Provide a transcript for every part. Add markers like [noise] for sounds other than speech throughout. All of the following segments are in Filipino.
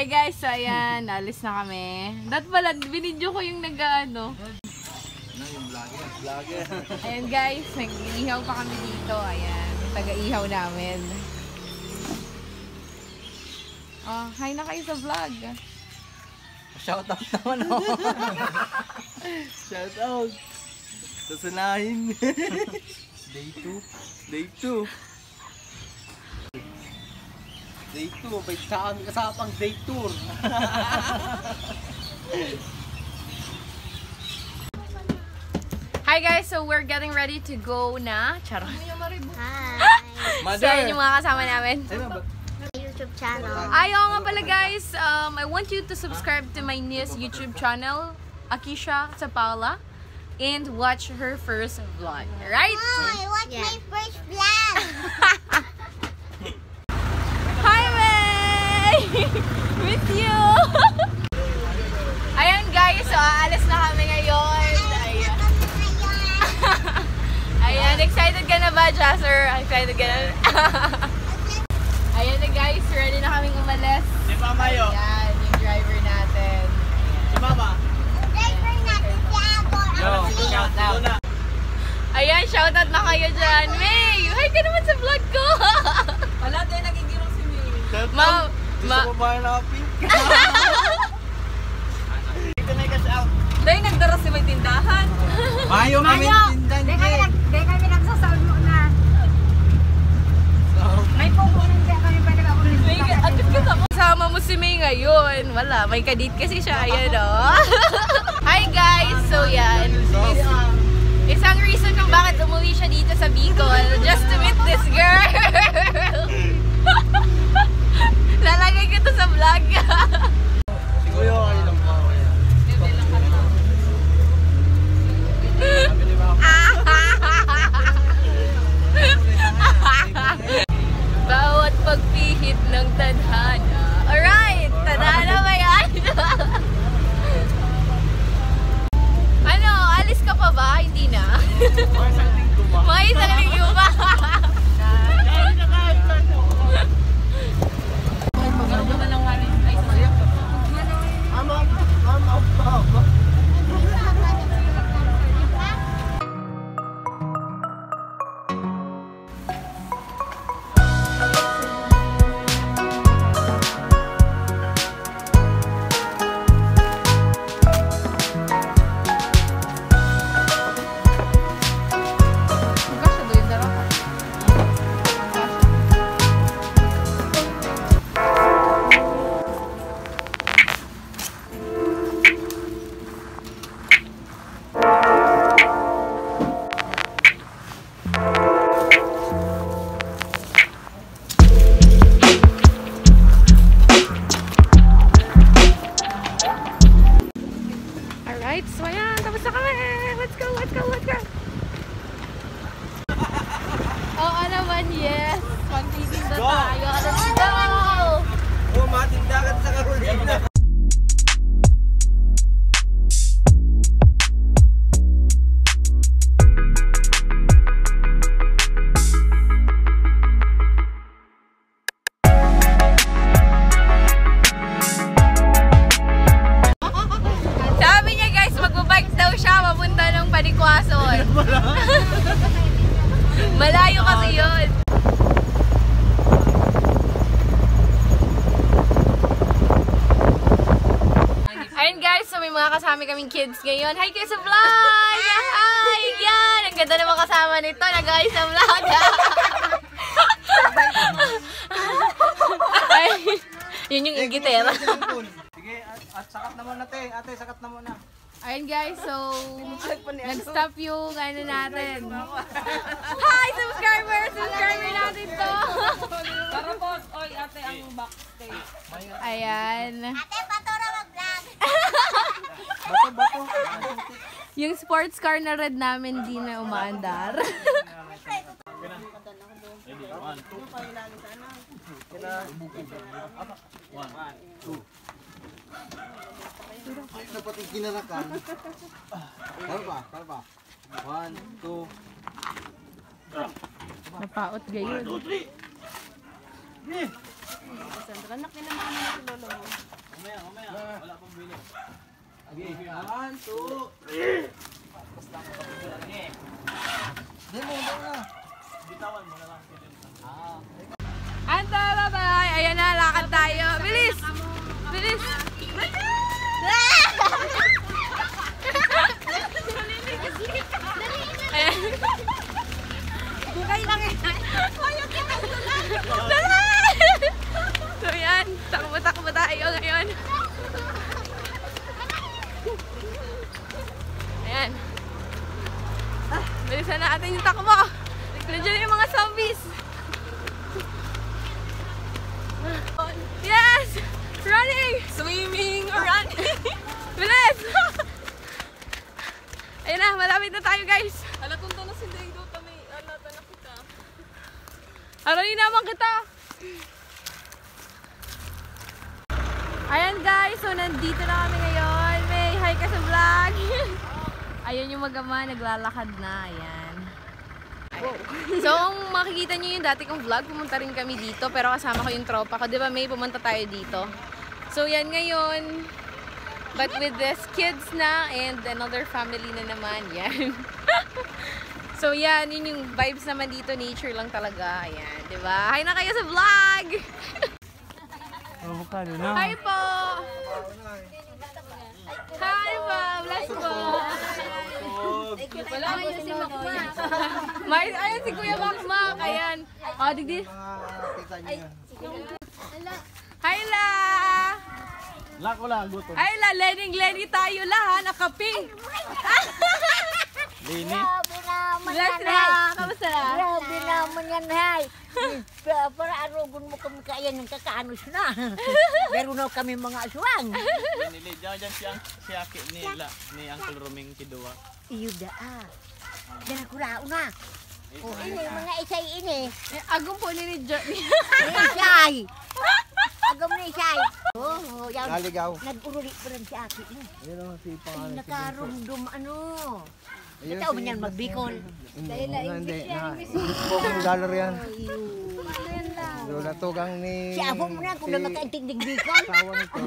Hi guys, so ayan, alis na kami. Dat pala, binidyo ko yung nag-ano. Ano yung vlogger? Vlogger. Ayan guys, nag-ihaw pa kami dito. Ayan, taga-ihaw namin. Oh, hi na kayo sa vlog. Shout out naman oh. [laughs] Shout out. Susunahin. Day 2. Day 2. Day 2. May saan kasapang day tour. [laughs] Hi guys, so we're getting ready to go na. Charot. Hi! [laughs] So, ayan yung mga kasama namin. YouTube channel. Ay, oo nga pala guys, um, I want you to subscribe to my niece YouTube channel, Akisha Zapala, and watch her first vlog, right? I watched my first vlog. [laughs] Hi, [laughs] Miss you! [laughs] Ayan guys, so aalis na kami ngayon. Ayan. [laughs] Ayan, excited ka na ba, Jasser? Excited ka na? Ayan na guys, ready na kaming umalis. Si Mama yo. Ayan, yung driver natin. Si Mama. Driver natin si Agor. Yo, shout out. Ayan, shoutout na kayo dyan. May, hi ka naman sa vlog ko. Wala tayo nagigirong si May. Shout Ma. Gusto ma, ko ba na pink? [laughs] Dito na yung out. Dahil nagdara si may tindahan. Mayo kami tindan. Di kami, nag, di kami nagsasaud mo na. May pupunan siya kami pwede ka ulit. May, at kasama, kasama mo si May ngayon. Wala, may kadit kasi siya. Ayan, oh. [laughs] Hi guys! So yan. Is, isang reason kung bakit umuwi siya dito sa Bicol. Just to meet this girl. [laughs] Lalagay ko to sa vlog. Siguro kayo kids ngayon. Hi sa vlog! Hi! Yan! Ang ganda naman kasama nito. Nag-hi sa vlog. [laughs] Ay, yun yung ingitera. Sige, at, at sakat na muna te. Ate, sakat na muna. Ayun guys, so nag-stop yung ano natin. [laughs] Hi subscribers! Subscriber natin to! [laughs] Tara po, oy ate ang backstage. Ayan. Ate, patura mag-vlog. Bato, bato. Yung sports car na red namin di na umaandar. Pati kinarakan. Tara pa, tara pa. One, two. Napaot gayon. Sandra, nakinamahan mo si lolo mo. One, two. Di mo, daw na. Anta, bye-bye! Ayan na, lakad tayo. Bilis! Bilis! Ayan. [laughs] Bukay lang yan. Ayaw kita tulad. Dali! So yan, takbo-takbo tayo ngayon. Ayan. Ah, bilisan natin yung takbo. Nandiyan yung mga zombies. Yes! Running! Swimming! Running! [laughs] Bilis! [laughs] Ayun na, malapit na tayo guys. Ala, kung na si Dingo kami, alata na kita. Aroy naman kita. Ayan guys, so nandito na kami ngayon. May hi ka sa vlog. [laughs] Ayan yung magama, naglalakad na. Ayan. [laughs] So, kung makikita nyo yung dati kong vlog, pumunta rin kami dito. Pero kasama ko yung tropa ko. Di ba may pumunta tayo dito? So, yan ngayon. But with this kids na and another family na naman. Yan. [laughs] So yan, yun yung vibes naman dito, nature lang talaga. Ayan, di ba? Hi na kayo sa vlog! [laughs] Avocado na. Hi po! Hi po! Bless po! Wala kayo si Makmak. [laughs] May, ayan si Kuya Makmak. Ayan. O, oh, digdi. Hi la! Lako lang, gutom. Hi la! Lening Lenny tayo la ha! Nakapi! Lini. [laughs] Grabe na! Kamusta na? Grabe naman yan, hay. Para, arogon mo kami kaya ng kakaanos na. [laughs] Meron na kami mga aswang. Nili, dyan dyan si, Ang- si Aki ni, la, ni Uncle Roming Kidua. Iyo da ah. Diyan ako rao na. O ini, mga isay ini. Eh, Agong po ni. Ni isay. Agam ni isay. Oh, yan. Naligaw. Nag-uruli pa rin si Aki mo. Yun ang si Ay, pangalan. nakarundom ano. Ayun, Ito, si- man yan magbikol. Hindi, hindi. Na, Bukong dollar yan. Lola tugang ni... Si Abo mo na kung na makaintindig bikol. Asawa nito.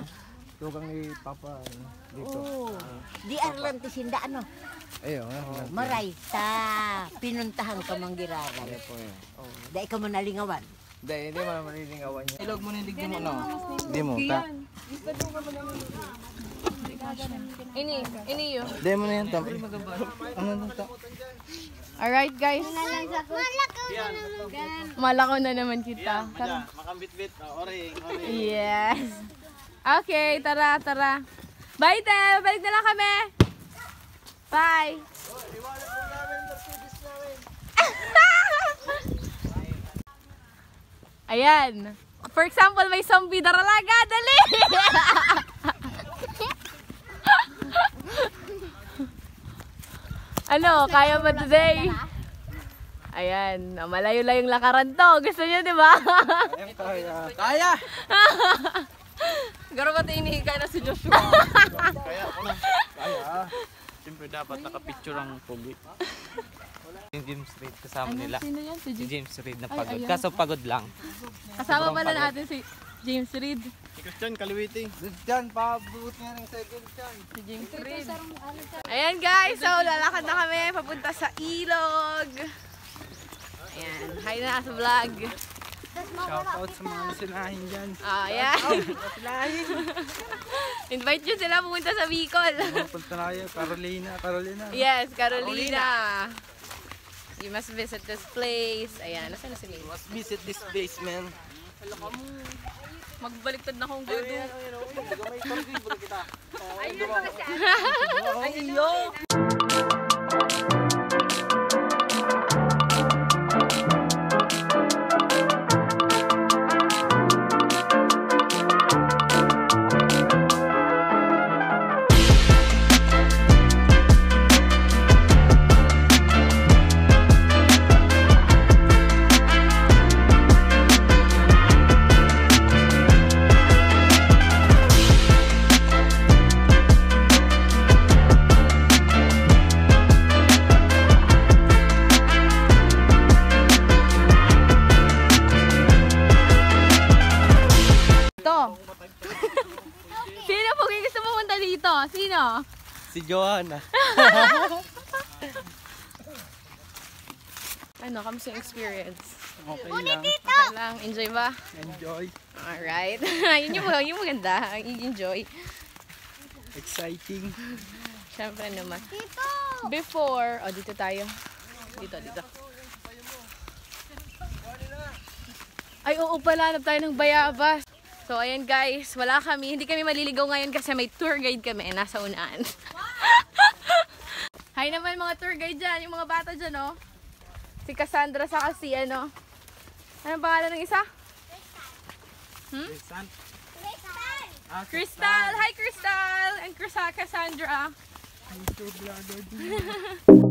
Tugang ni Papa ano, dito. Oh, di Arlan tisinda ano. Ayun. ah, Maray, ta pinuntahan ka manggiraray. Ayun po yun. Dahil ka manalingawan. Hindi, hindi mo naman nililingawan niya. Ilog mo na hindi mo, no? Hindi mo, ta. Ini, ini yun. Hindi mo na yan, ta. Ano na, ta? Alright guys. Malakaw na naman kita. Makambit-bit. Oh, oring, oring. Yes. Okay, tara, tara. Bye, Tel. Balik na lang kami. Bye. [laughs] Ayan. For example, may zombie daralaga. Dali! [laughs] ano, kaya mo today? Ayan, malayo-layong lakaran to. Gusto niyo, di ba? Kaya. Kaya! [laughs] Garo ba tinihiga na si Joshua? Kaya ako na. Kaya. Siyempre dapat nakapicture ang pogi. Yung James Reid kasama nila. Sino yan? Si Si James. Reid na Ay, pagod. ayan. Kaso pagod lang. Kasama pala natin si James Reid. Si Christian Kaliwiti. Diyan, pabuot nga ng second chance. Si James Reid. Ayan guys, so lalakad na kami papunta sa ilog. Ayan, hi na sa vlog. Shout out sa mga masilahin dyan. Oh, yeah. Invite nyo sila pumunta sa Bicol. Pumunta na kayo. Carolina, Carolina. Yes, Carolina. You must visit this place. Ayan, nasa na si Lee? must visit this place, man. Wala ka mo. Magbaliktad na akong gudu. Ayun, ayun, ayun. Ayun, ayun. Ayun, ayun. Ayun, ayun. Kamusta yung experience? Okay lang. Okay lang, enjoy ba? Enjoy. Alright. [laughs] yun yung, yung maganda, enjoy. Exciting. Siyempre naman. Dito! Before, oh dito tayo. Dito, dito. Ay, oo pala, hanap tayo ng bayabas. So, ayan guys, wala kami. Hindi kami maliligaw ngayon kasi may tour guide kami. Nasa unaan. [laughs] Hi naman mga tour guide dyan. Yung mga bata dyan, oh. Si Cassandra sa si ano. Anong pangalan ng isa? San? Crystal! Hi, Crystal! And Crystal Cassandra. Grabe! [laughs]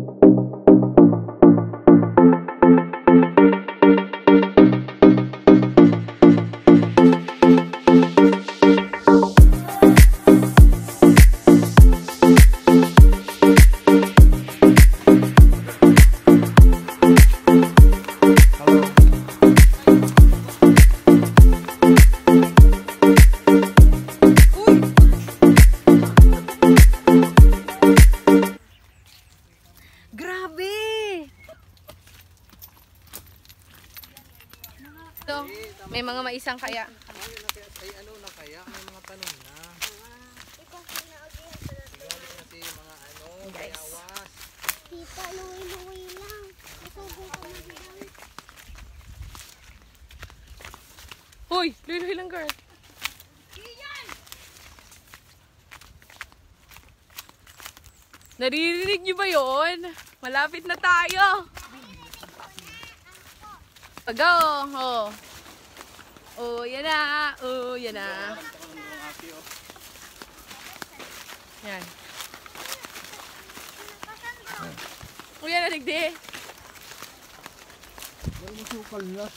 Naririnig niyo ba yon? Malapit na tayo. Go! Oh. Oh, yan na. Oh, yan na. Yan. Oh, yan na, nagdi. May masukal na.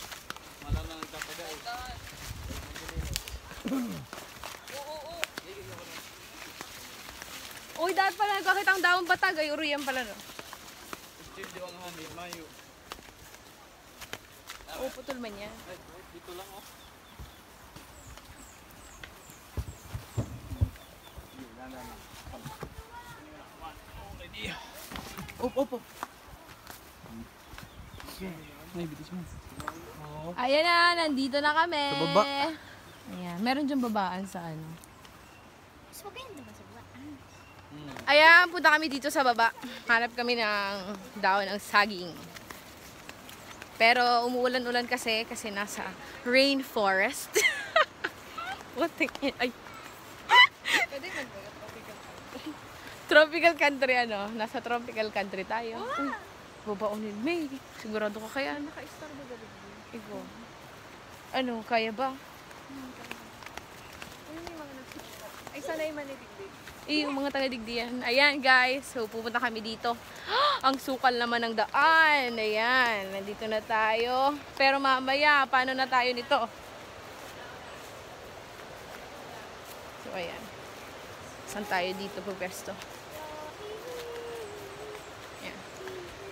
Uy, dahil pala nagkakita ang daong batag. Ay, uriyan pala, no? Steve, di ang hamid, mayo. Oo, putol man yan. Ay, dito lang oh. Op, op, op. May bilis mo. Ayan na, nandito na kami. Sa baba. Ayan, meron dyan babaan sa ano. Mas maganda ba sa buwan? Ayan, punta kami dito sa baba. Hanap kami ng daon ng saging. Pero umuulan-ulan kasi, kasi nasa rainforest. [laughs] What the Ay. [laughs] tropical country ano? Nasa tropical country tayo. Uy, babaunin. May, sigurado ka kaya. Naka-star ba gabi? Ikaw. Ano, kaya ba? Ay, sanay manitigdig. Eh, yung mga taga-digdiyan. Ayan, guys. So, pupunta kami dito. [gasps] Ang sukal naman ng daan. Ayan, nandito na tayo. Pero mamaya, paano na tayo nito? So, ayan. Saan tayo dito po pesto? Ayan.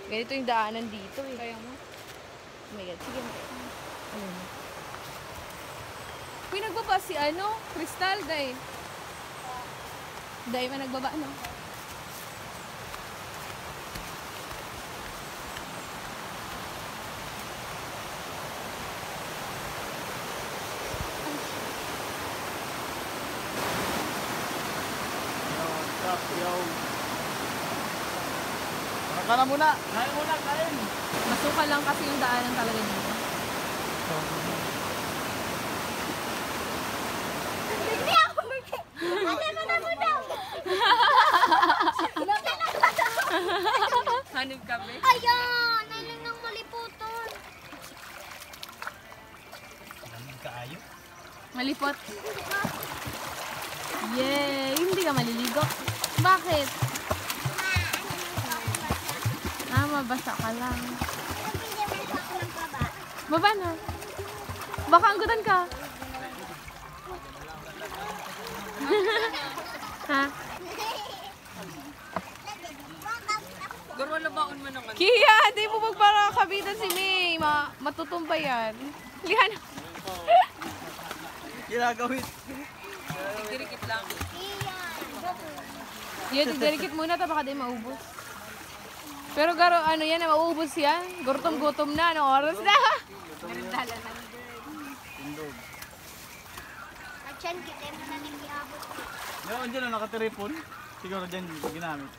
Ganito yung daanan dito eh. Kaya mo? Oh my God. Sige, Ayan. Uy, nagbaba si ano? Crystal, day. Day, man nagbaba, no? Baka na muna. Kain muna, kain. Masukal lang kasi yung daanan talaga dito. Hindi ako mag- Ano mo na mo daw? Hanip kami. Ayan! Nalang ng maliputon. Kaayo. Malipot. Yay! Hindi ka maliligo. Bakit? Ah, mabasa ka lang. Ako baba. Na. Baka anggutan ka. [laughs] ha? Garo na baon mo ng. Kia, di mo magpara kabitan si May. Ma matutumba yan. Lihan. Ginagawin. Dirikit lang. Iyan. Yan, tigdadikit muna ta baka di maubos. Pero garo, ano yan, maubos yan. Gutom-gutom na, anong oras na? Achan, kita mo na nang iabot. Meron dyan na nakatiripon. Siguro dyan ginamit.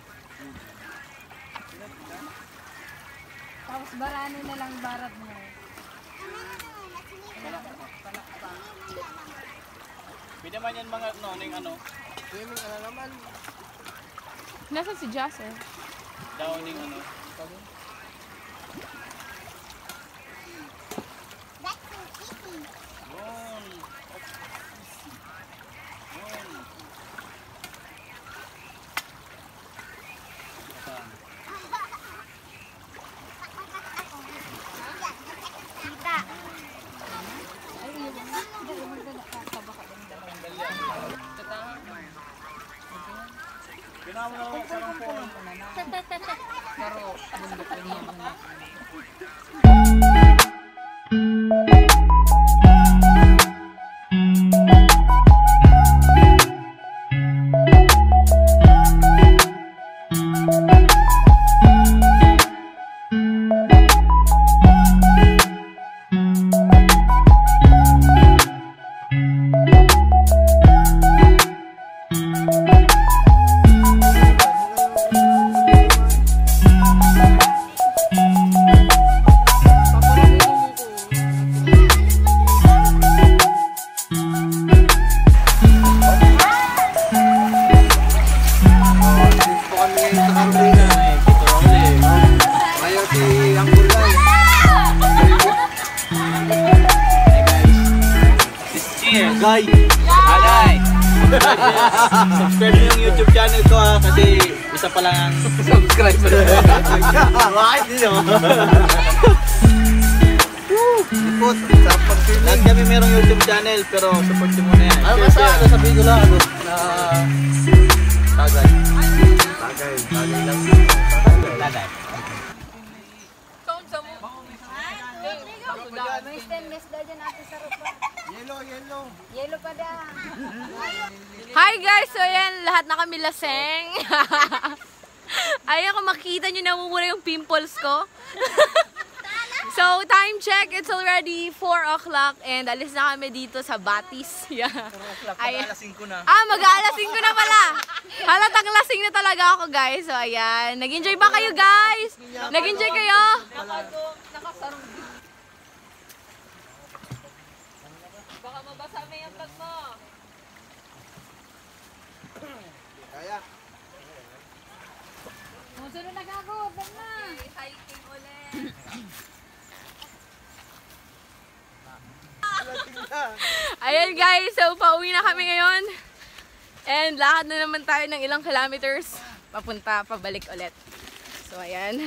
Tapos barano na lang barat mo. Pwede man yan mga ano, ano, ano Nasaan si Jasser? downing ano. That's May stainless da dyan ate sa rupa. Yellow, yellow. Yellow pa da. Hi guys! So yan, lahat na kami laseng. [laughs] Ayaw ko makita nyo namumura yung pimples ko. [laughs] so, time check. It's already 4 o'clock and alis na kami dito sa Batis. [laughs] Yeah. Ay, Alasing ko na. ah, mag-aalasing ko na pala. Halatang lasing na talaga ako guys. So, ayan. Nag-enjoy ba kayo guys? Nag-enjoy kayo? Baka mabasa mo yung bag mo. Kaya. Musunod na gago. Bag na. Hiking ulit. [laughs] Ayan guys, so pauwi na kami ngayon. And lakad na naman tayo ng ilang kilometers papunta, pabalik ulit. So ayan.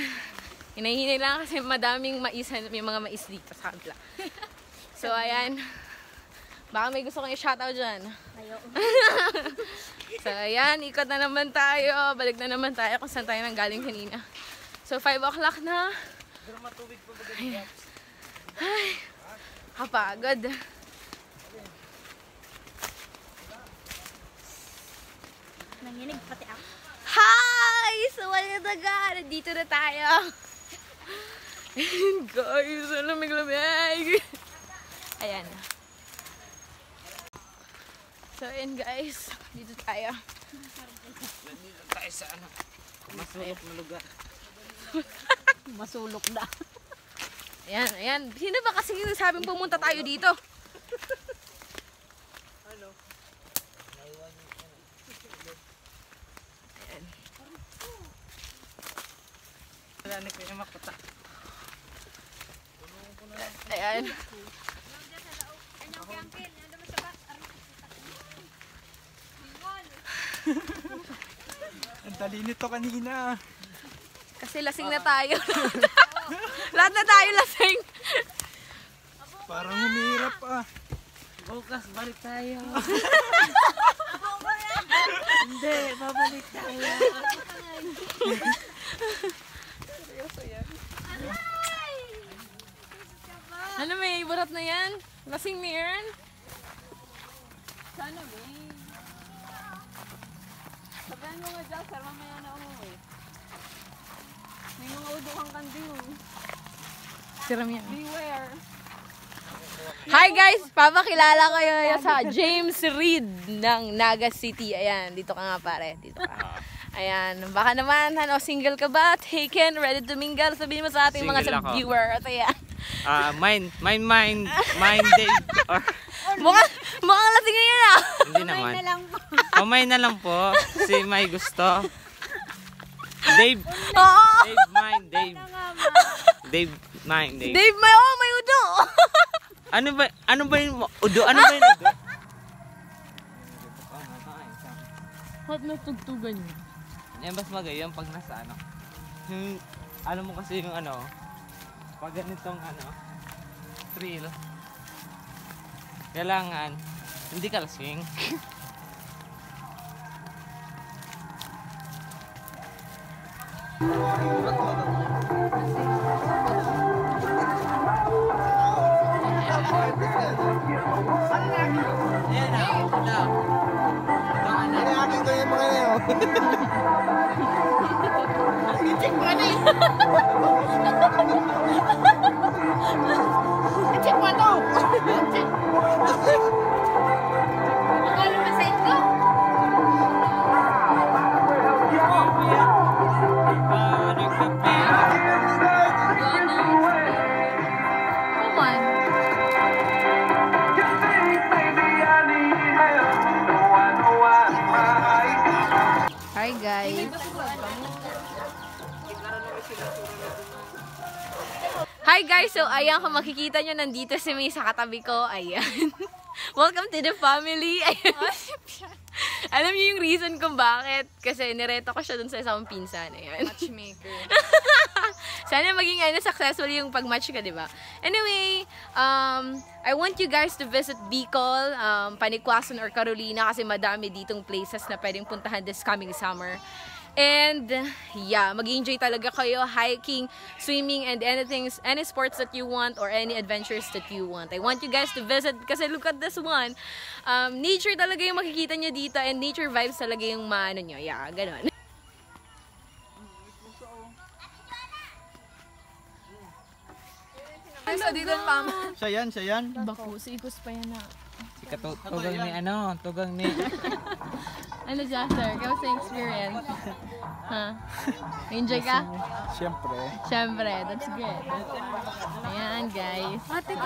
Hinahinay lang kasi madaming mais, may mga mais dito sa kabila. So ayan. Baka may gusto kong i-shoutout dyan. [laughs] so ayan, ikot na naman tayo. Balik na naman tayo kung saan tayo nang galing kanina. So 5 o'clock na. Ay, ay, kapagod. Nanginig pati ako. Hi! So, wala taga. Nandito na tayo. [laughs] Guys, ang lamig-lamig. Ayan. So, ayan guys. Dito tayo. Dito tayo sa ano. Masulok na lugar. [laughs] Masulok na. Ayan, ayan. Sino ba kasi yung sabing pumunta tayo dito? Wala na kayo makata. Ayan. Ang dali nito kanina. Kasi lasing na tayo. [laughs] Lahat na tayo lasing. Parang humirap ah. Bukas, balik tayo. [laughs] Hindi, babalik tayo. Ano may burat na yan? Lasing na yan? Sana may. Bantayan mo nga dyan, sir. Mamaya na umuwi. May mga udukang kandiyo. Siram yan. Beware. Hi guys! Papakilala kayo sa James Reed ng Naga City. Ayan, dito ka nga pare. Dito ka. Ayan, baka naman, ano, single ka ba? Taken, ready to mingle? Sabihin mo sa ating mga Single sa ako. viewers. Ayan. Ah, mine, mine, mine, mine day. Or, [laughs] Mukhang, mukhang lasing na yan ah! hindi naman. Mamay na lang po. Si may gusto. Dave, Oo! Dave, mine, Dave. Dave, mine, Dave. Dave, may, oh, may udo! Ano ba, ano ba yung udo? Ano ba yung udo? Ba't natugtugan niyo? Yan, mas magayang pag nasa ano. Yung, alam mo kasi yung ano, pag ganitong ano, thrill. Kailangan, hindi ka lasing. Ayan na, wala. Itong ano, Ano akin ko yung mga yun? Ayan kung makikita nyo nandito si May sa katabi ko. Ayan. [laughs] Welcome to the family. Ayan. Alam niyo yung reason kung bakit. Kasi nireto ko siya dun sa isang pinsan. Ayan. Matchmaker. [laughs] Sana maging ano, successful yung pag-match ka, di ba? Anyway, um, I want you guys to visit Bicol, um, Panikwason or Carolina kasi madami ditong places na pwedeng puntahan this coming summer. And yeah, mag-enjoy talaga kayo hiking, swimming, and anything, any sports that you want or any adventures that you want. I want you guys to visit kasi look at this one. Um, nature talaga yung makikita nyo dito and nature vibes talaga yung maano nyo. Yeah, ganun. [laughs] Sa dito, ma'am. Siya yan, siya yan. Baku, si Ikos pa yan na. Si katu- tugang ni ano, tugang ni... [laughs] Ano, Jasper? Kamusta yung experience? Ha? Enjoy ka? Siyempre. Siyempre, that's good. Ayan, guys. Ate, ko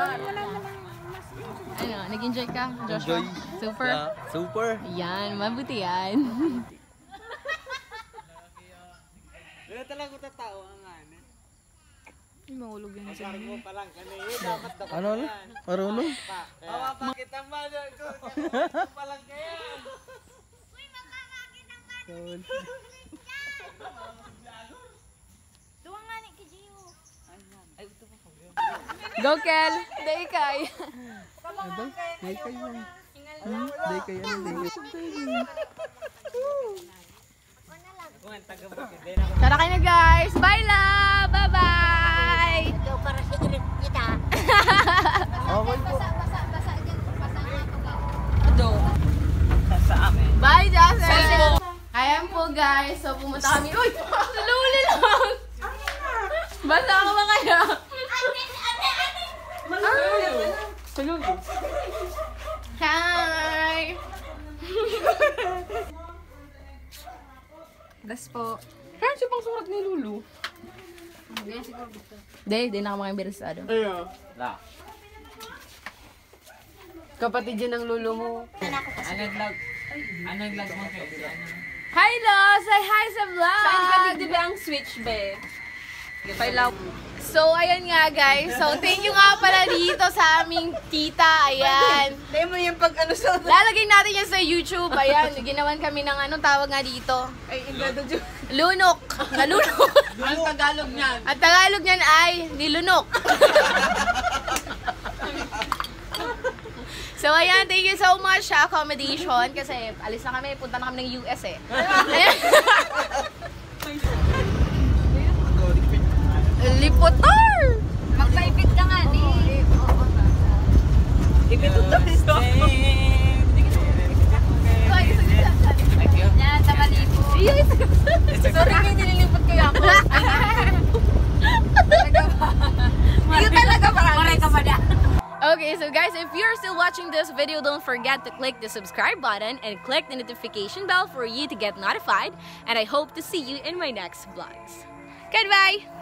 Ano, nag-enjoy ka, Joshua? Enjoy. Super? super. Yan, mabuti yan. Wala talaga tatawa. Mahulog yan siya. Mo pa lang kanina. Dapat dapat. Ano? ano? Marunong? Mapapakit ang mother ko. pa lang kaya. Duwa nga ni Kijiyo. Go, Kel! Day kay. Day kayo yan. Day kayo yan. Tara kayo na, guys! Bye, love! Bye-bye! Ikaw para sa ilit kita. Okay po. Bye, Jasper! Ayan po, guys. So, pumunta kami. Uy! [laughs] Saluli lang! Basa ka ba kaya? Saluli. Hi! Das po. Parang siya pang surat ni Lulu. Hindi, hindi na ako makimbirisado. La. Kapatid yun ng lulo mo. Anong vlog? Anong vlog mo kayo? Hi, Lo! Say hi sa vlog! Saan ka digdibi ang switch, be? Pailaw. So, ayan nga, guys. So, thank you nga pala dito sa aming tita. Ayan. Dahil mo yung pag ano sa... Lalagay natin yan sa YouTube. Ayan, ginawan kami ng anong tawag nga dito. Ay, ingado dyan. Lunok. Nalunok. Ang Tagalog niyan. At Tagalog niyan ay nilunok. so, ayan, thank you so much sa accommodation kasi alis na kami, punta na kami ng US eh. Ayan. [laughs] Lipotar! Magpaipit ka nga, di. Thank you. Yan, sa Sorry, may nililipot kayo ako. Talaga ba? Hindi talaga promise. Maray ka ba da? Okay, so guys, if you're still watching this video, don't forget to click the subscribe button and click the notification bell for you to get notified. And I hope to see you in my next vlogs. Goodbye!